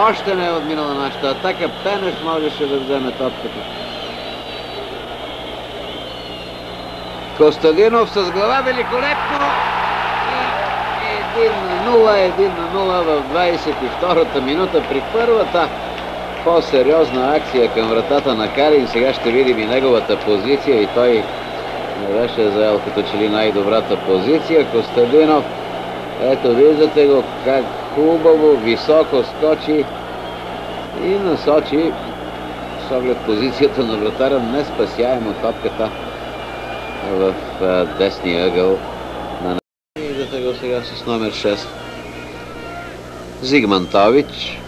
Още не е отминала нашата атака. Пенев можеше да вземе топката. Костадинов с глава великолепно. И 1 на 0, 1 на 0 в 22-та минута при първата по-сериозна акция към вратата на Калин. Сега ще видим и неговата позиция и той не беше заел като че ли най-добрата позиция. Костадинов, ето виждате го как хубаво, високо скочи и насочи с оглед позицията на вратаря неспасяемо топката в десния ъгъл на Виждате го сега с номер 6. Зигмантович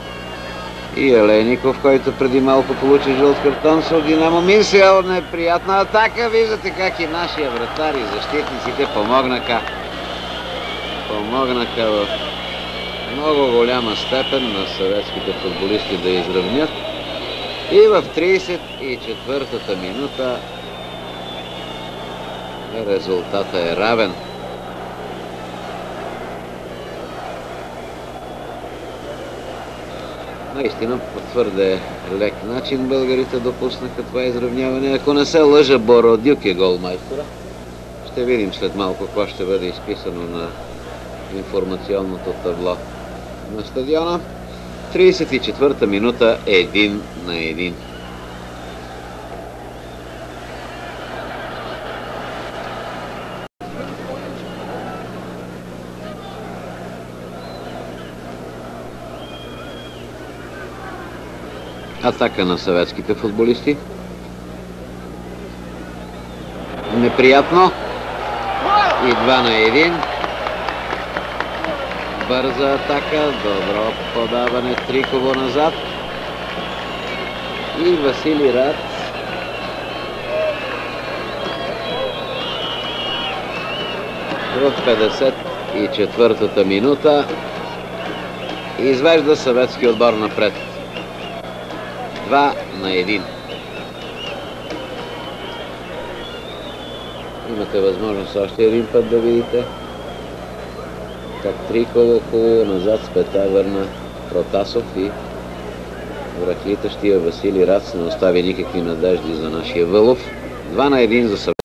и Елеников, който преди малко получи жълт картон с Динамо Мисел. Неприятна атака. Виждате как и нашия вратар и защитниците помогнаха. Помогнаха в много голяма степен на съветските футболисти да изравнят. И в 34-та минута резултата е равен. Наистина по твърде лек начин българите допуснаха това изравняване. Ако не се лъжа, Бородюк е голмайстора. Ще видим след малко какво ще бъде изписано на информационното табло на стадиона. 34-та минута един на един. Атака на съветските футболисти. Неприятно. И 2 на 1. Бърза атака. Добро подаване. Триково назад. И Васили Рад. В 54-та минута извежда съветски отбор напред. 2 на 1. Имате възможност още един път да видите как Триколо хубаво назад с пета върна Протасов и вратителищия Васили Рац не остави никакви надежди за нашия Вълов. 2 на 1 за съвет.